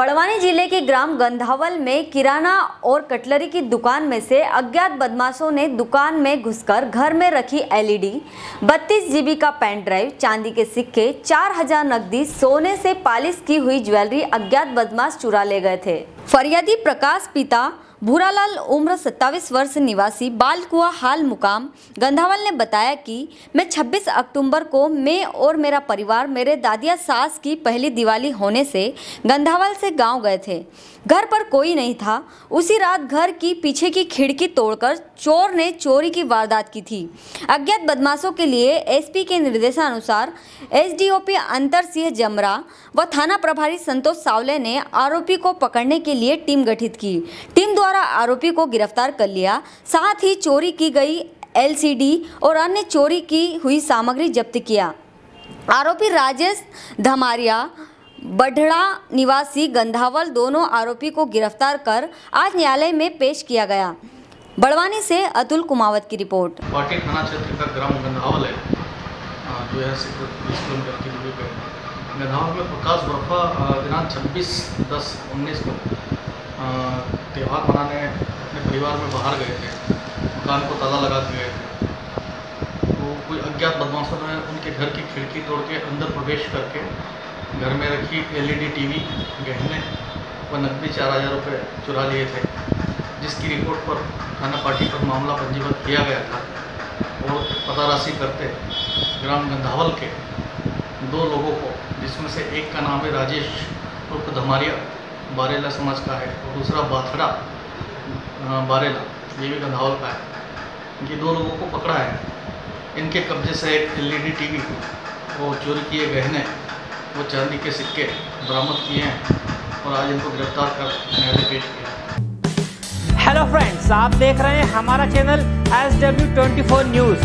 बड़वानी ज़िले के ग्राम गंधावल में किराना और कटलरी की दुकान में से अज्ञात बदमाशों ने दुकान में घुसकर घर में रखी एलईडी 32 जीबी का पेन ड्राइव, चांदी के सिक्के 4000 नकदी, सोने से पालिश की हुई ज्वेलरी अज्ञात बदमाश चुरा ले गए थे। फरियादी प्रकाश पिता भूरालाल उम्र 27 वर्ष निवासी बालकुआ हाल मुकाम। गंधावल ने बताया कि मैं 26 अक्टूबर को मैं और मेरा परिवार, मेरे दादिया सास की पहली दिवाली होने से गंधावल से गाँव गए थे। घर पर कोई नहीं था। उसी रात घर की पीछे की खिड़की तोड़कर चोर ने चोरी की वारदात की थी। अज्ञात बदमाशों के लिए एसपी के निर्देशानुसार एसडीओपी अंतर सिंह जमरा व थाना प्रभारी संतोष सावले ने आरोपी को पकड़ने के लिए टीम गठित की। टीम द्वारा आरोपी को गिरफ़्तार कर लिया। साथ ही चोरी की गई एलसीडी और अन्य चोरी की हुई सामग्री जब्त किया। आरोपी राजेश धमारिया, बढ़ड़ा निवासी गंधावल दोनों आरोपी को गिरफ़्तार कर आज न्यायालय में पेश किया गया। बड़वानी से अतुल कुमावत की रिपोर्ट। पार्टी थाना क्षेत्र का ग्राम गंधावल है। जो है। गंधावल में प्रकाश बर्फा दिनांक छब्बीस दस उन्नीस को त्यौहार मनाने अपने परिवार में बाहर गए थे दुकान को ताला लगा के गए थे तो कोई अज्ञात बदमाशों ने उनके घर की खिड़की तोड़ के अंदर प्रवेश करके घर में रखी एलईडी टीवी, गहने व नकदी चार हज़ार रुपये चुरा लिए थे, जिसकी रिपोर्ट पर थाना पार्टी पर मामला पंजीबद्ध किया गया था और पता राशि करते ग्राम गंधावल के दो लोगों को, जिसमें से एक का नाम है राजेश उर्फ़ धमारिया बारेला समाज का है और दूसरा बाथड़ा अ, बारेला ये भी गंधावल का है। ये दो लोगों को पकड़ा है। इनके कब्जे से एक एलईडी टीवी वो चोरी किए गहने वो चांदी के सिक्के बरामद किए हैं और आज इनको गिरफ़्तार कर न्यायालय पेश किया हेलो फ्रेंड्स आप देख रहे हैं हमारा channel S W twenty four news